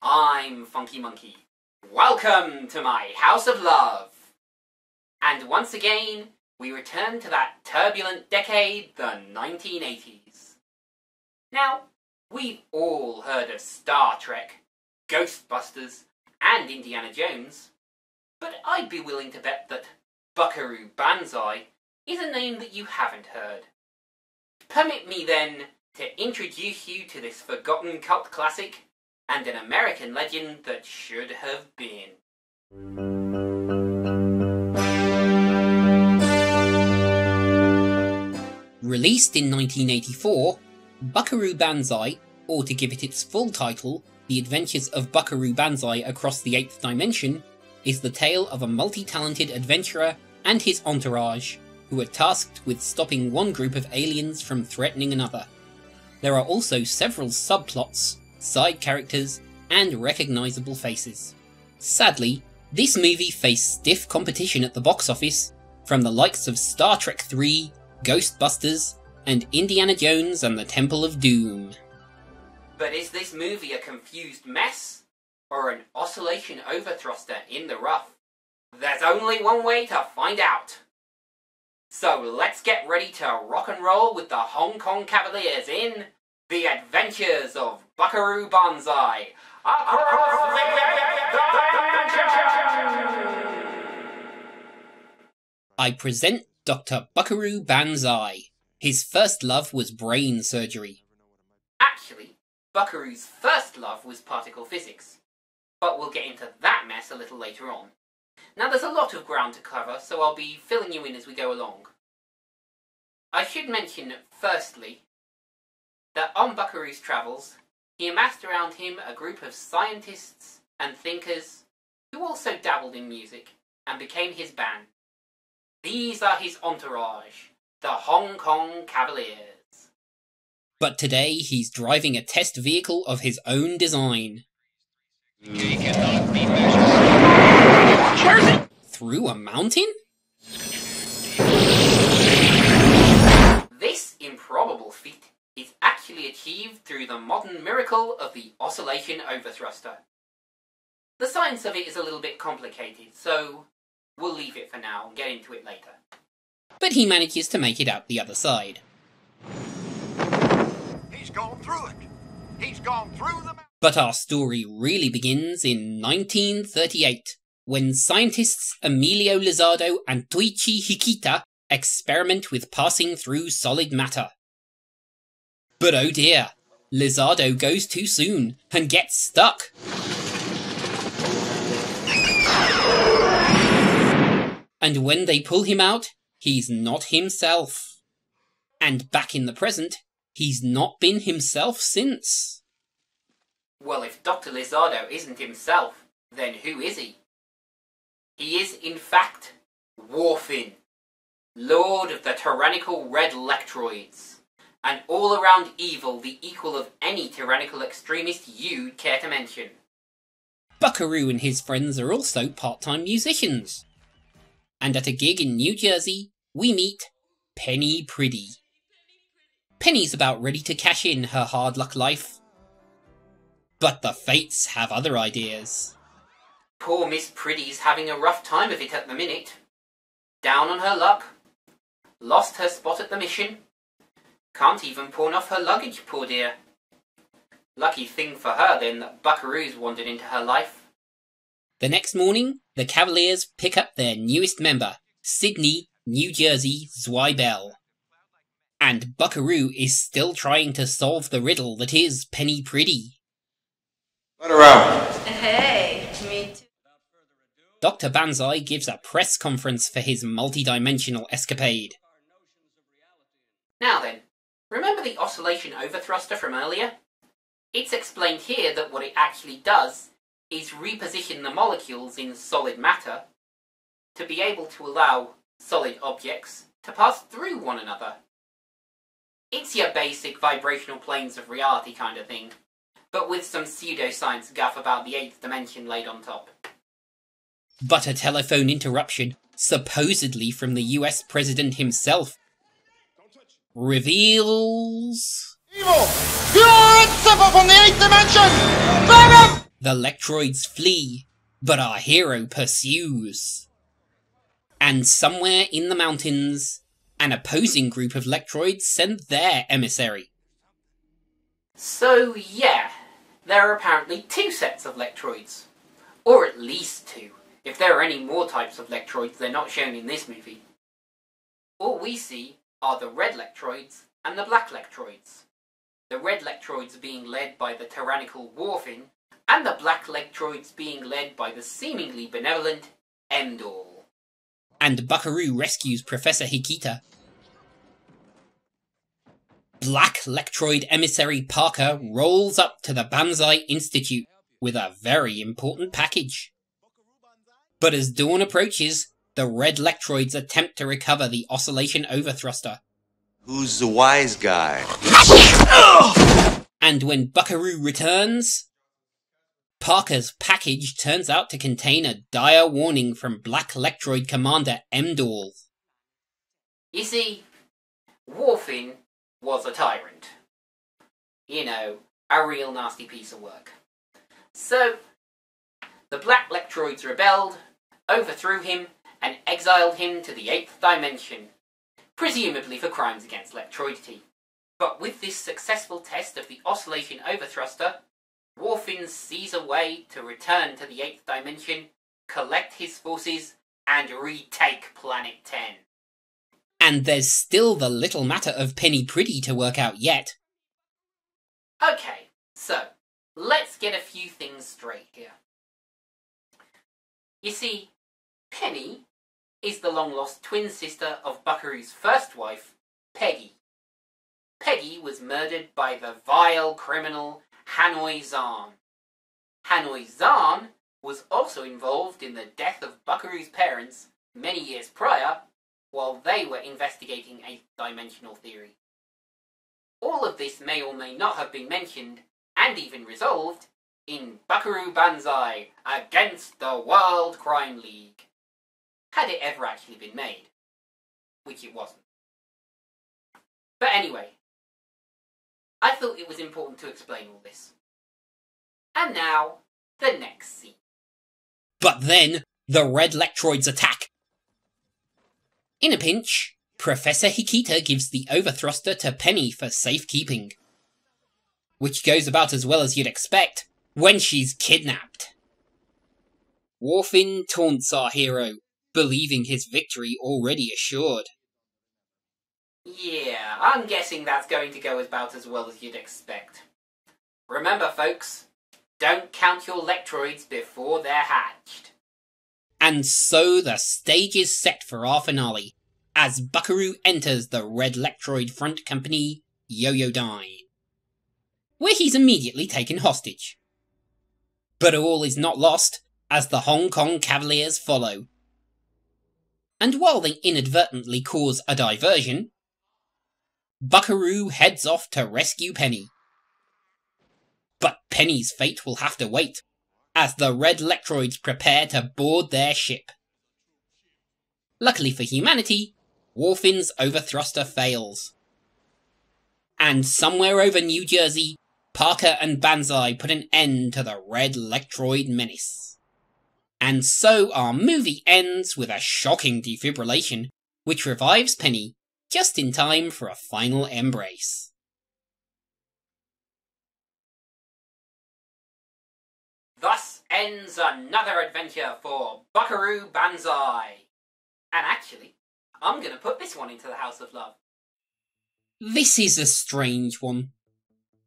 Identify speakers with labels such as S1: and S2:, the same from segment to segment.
S1: I'm Funky Monkey. Welcome to my House of Love. And once again, we return to that turbulent decade, the 1980s. Now, we've all heard of Star Trek, Ghostbusters, and Indiana Jones, but I'd be willing to bet that Buckaroo Banzai is a name that you haven't heard. Permit me then to introduce you to this forgotten cult classic and an American legend that should have been. Released in 1984, Buckaroo Banzai, or to give it its full title, The Adventures of Buckaroo Banzai Across the Eighth Dimension, is the tale of a multi talented adventurer and his entourage who are tasked with stopping one group of aliens from threatening another. There are also several subplots, side characters, and recognisable faces. Sadly, this movie faced stiff competition at the box office from the likes of Star Trek III, Ghostbusters, and Indiana Jones and the Temple of Doom. But is this movie a confused mess? Or an oscillation overthruster in the rough? There's only one way to find out. So let's get ready to rock and roll with the Hong Kong Cavaliers in The Adventures of Buckaroo Banzai. I present Dr. Buckaroo Banzai. His first love was brain surgery. Actually, Buckaroo's first love was particle physics. But we'll get into that mess a little later on. Now there's a lot of ground to cover, so I'll be filling you in as we go along. I should mention, firstly, that on Buckaroo's travels, he amassed around him a group of scientists and thinkers who also dabbled in music and became his band. These are his entourage, the Hong Kong Cavaliers. But today he's driving a test vehicle of his own design. Through a mountain? This improbable feat is actually achieved through the modern miracle of the oscillation overthruster. The science of it is a little bit complicated, so We'll leave it for now and get into it later. But he manages to make it out the other side.
S2: He's gone through it. He's gone through the.
S1: But our story really begins in 1938, when scientists Emilio Lizardo and Toichi Hikita experiment with passing through solid matter. But oh dear, Lizardo goes too soon and gets stuck. and when they pull him out, he's not himself. And back in the present, he's not been himself since. Well, if Dr. Lizardo isn't himself, then who is he? He is, in fact, Whorfin, Lord of the tyrannical red lectroids, and all around evil the equal of any tyrannical extremist you'd care to mention. Buckaroo and his friends are also part time musicians and at a gig in New Jersey, we meet Penny Priddy. Penny's about ready to cash in her hard luck life. But the fates have other ideas. Poor Miss Priddy's having a rough time of it at the minute. Down on her luck. Lost her spot at the mission. Can't even pawn off her luggage, poor dear. Lucky thing for her then that Buckaroo's wandered into her life. The next morning, the Cavaliers pick up their newest member, Sidney, New Jersey Zweibel. And Buckaroo is still trying to solve the riddle that is Penny Priddy.
S3: Let her out.
S4: Hey, me too.
S1: Dr. Banzai gives a press conference for his multi-dimensional escapade. Now then, remember the oscillation overthruster from earlier? It's explained here that what it actually does is reposition the molecules in solid matter to be able to allow solid objects to pass through one another. It's your basic vibrational planes of reality kind of thing, but with some pseudoscience guff about the eighth dimension laid on top. But a telephone interruption, supposedly from the US president himself, reveals.
S2: Evil! Pure and from the eighth dimension! Bam
S1: the Lectroids flee, but our hero pursues. And somewhere in the mountains, an opposing group of Lectroids send their emissary.
S5: So, yeah, there are apparently two sets of Lectroids. Or at least two. If there are any more types of Lectroids, they're not shown in this movie. All we see are the red Lectroids and the black Lectroids. The red Lectroids being led by the tyrannical Whorfin, and the black Lectroids being led by the seemingly benevolent Endor.
S1: And Buckaroo rescues Professor Hikita. Black Lectroid emissary Parker rolls up to the Banzai Institute with a very important package. But as dawn approaches, the red Lectroids attempt to recover the oscillation overthruster.
S3: Who's the wise guy?
S1: And when Buckaroo returns, Parker's package turns out to contain a dire warning from Black Lectroid Commander Emdall.
S5: You see, Whorfin was a tyrant. You know, a real nasty piece of work. So, the Black Lectroids rebelled, overthrew him, and exiled him to the Eighth Dimension, presumably for crimes against Lectroidity. But with this successful test of the oscillation overthruster, Whorfin sees a way to return to the Eighth Dimension, collect his forces, and retake Planet 10.
S1: And there's still the little matter of Penny Priddy to work out yet.
S5: Okay, so let's get a few things straight here. You see, Penny is the long lost twin sister of Buckaroo's first wife, Peggy. Peggy was murdered by the vile criminal Hanoi Xan. Hanoi Xan was also involved in the death of Buckaroo's parents many years prior while they were investigating a dimensional theory. All of this may or may not have been mentioned and even resolved in Buckaroo Banzai against the World Crime League. Had it ever actually been made, which it wasn't. But anyway, I thought it was important to explain all this. And now, the next scene.
S1: But then, the red Lectroids attack. In a pinch, Professor Hikita gives the overthruster to Penny for safekeeping. Which goes about as well as you'd expect when she's kidnapped. Whorfin taunts our hero, believing his victory already assured.
S5: Yeah, I'm guessing that's going to go about as well as you'd expect. Remember, folks, don't count your Lectroids before they're hatched.
S1: And so the stage is set for our finale, as Buckaroo enters the Red Lectroid front company, Yoyodyne, where he's immediately taken hostage. But all is not lost, as the Hong Kong Cavaliers follow. And while they inadvertently cause a diversion, Buckaroo heads off to rescue Penny. But Penny's fate will have to wait, as the Red Lectroids prepare to board their ship. Luckily for humanity, Whorfin's overthruster fails. And somewhere over New Jersey, Parker and Banzai put an end to the Red Lectroid menace. And so our movie ends with a shocking defibrillation, which revives Penny just in time for a final embrace.
S5: Ends another adventure for Buckaroo Banzai. And actually, I'm going to put this one into the House of Love.
S1: This is a strange one.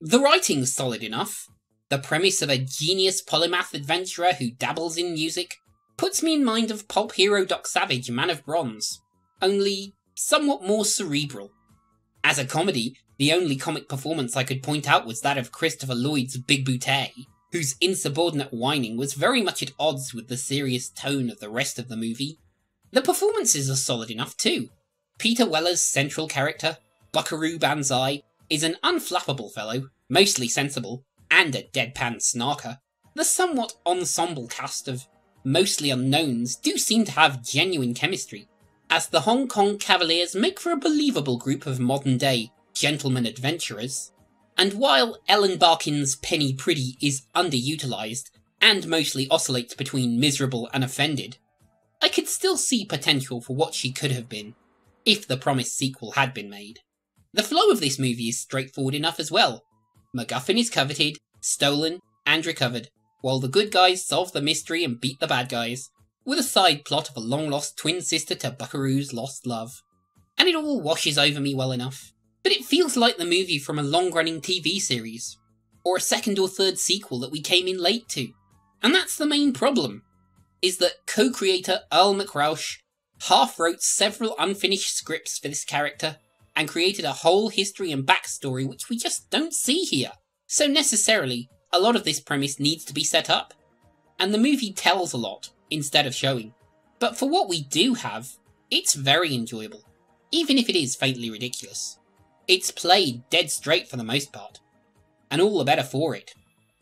S1: The writing's solid enough. The premise of a genius polymath adventurer who dabbles in music puts me in mind of pulp hero Doc Savage Man of Bronze, only somewhat more cerebral. As a comedy, the only comic performance I could point out was that of Christopher Lloyd's Big Booty, whose insubordinate whining was very much at odds with the serious tone of the rest of the movie. The performances are solid enough too. Peter Weller's central character, Buckaroo Banzai, is an unflappable fellow, mostly sensible, and a deadpan snarker. The somewhat ensemble cast of mostly unknowns do seem to have genuine chemistry, as the Hong Kong Cavaliers make for a believable group of modern day gentlemen adventurers. And while Ellen Barkin's Penny Priddy is underutilized, and mostly oscillates between miserable and offended, I could still see potential for what she could have been, if the promised sequel had been made. The flow of this movie is straightforward enough as well. MacGuffin is coveted, stolen, and recovered, while the good guys solve the mystery and beat the bad guys, with a side plot of a long lost twin sister to Buckaroo's lost love. And it all washes over me well enough. But it feels like the movie from a long running TV series, or a second or third sequel that we came in late to. And that's the main problem, is that co-creator Earl Mac Rauch half wrote several unfinished scripts for this character, and created a whole history and backstory which we just don't see here. So necessarily, a lot of this premise needs to be set up, and the movie tells a lot instead of showing. But for what we do have, it's very enjoyable, even if it is faintly ridiculous. It's played dead straight for the most part, and all the better for it.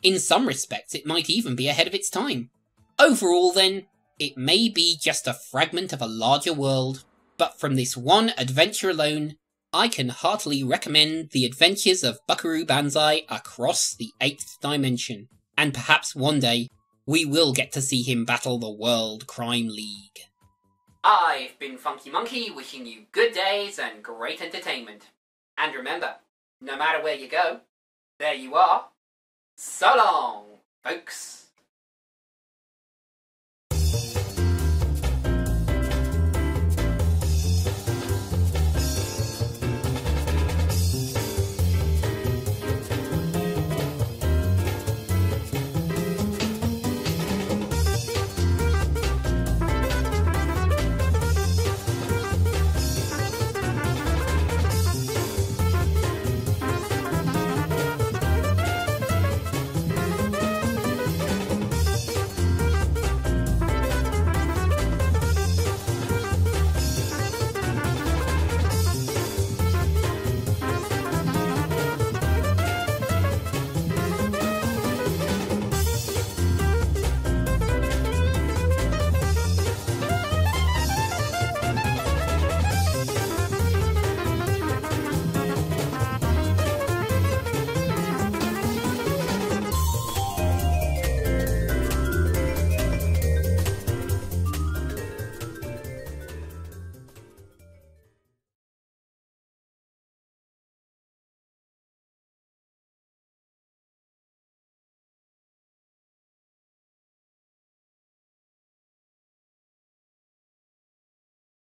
S1: In some respects, it might even be ahead of its time. Overall, then, it may be just a fragment of a larger world, but from this one adventure alone, I can heartily recommend the adventures of Buckaroo Banzai across the eighth dimension, and perhaps one day we will get to see him battle the World Crime League.
S5: I've been Funky Monkey, wishing you good days and great entertainment. And remember, no matter where you go, there you are. So long, folks.